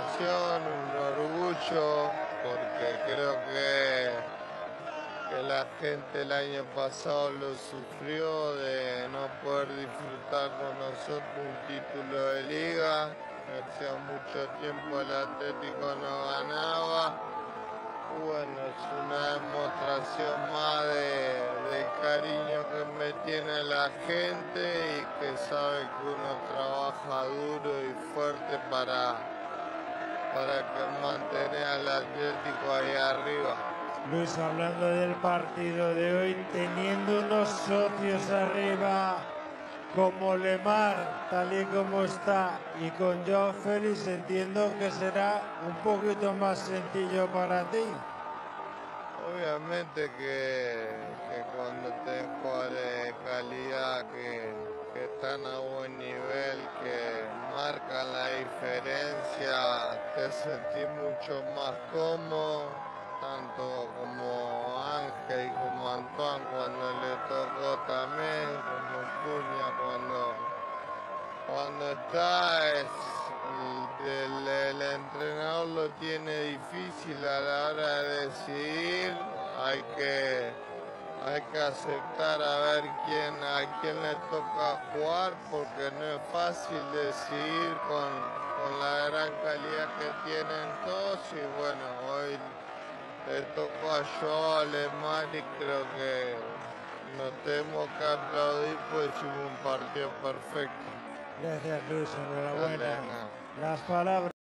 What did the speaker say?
un orgullo, porque creo que, que la gente el año pasado lo sufrió de no poder disfrutar con nosotros un título de liga. Hacía mucho tiempo el Atlético no ganaba. Bueno, es una demostración más de cariño que me tiene la gente y que sabe que uno trabaja duro y fuerte para, para que mantener al Atlético ahí arriba. Luis, hablando del partido de hoy, teniendo unos socios arriba como Lemar, tal y como está, y con Joao Félix, entiendo que será un poquito más sencillo para ti. Obviamente que, que cuando jugadores de calidad que, que están a buen nivel, que marcan la diferencia, te sentís mucho más cómodo, tanto como Ángel y como Antoine cuando le tocó también, como Cuña cuando, cuando está, es, el, el entrenador lo tiene difícil a la hora de decidir, hay que, hay que aceptar a ver quién, a quién le toca jugar porque no es fácil decidir con, con la gran calidad que tienen todos y bueno, hoy le tocó a Joao Alemán y creo que nos tenemos que aplaudir pues hicimos un partido perfecto. Gracias, Luis, enhorabuena. Las palabras.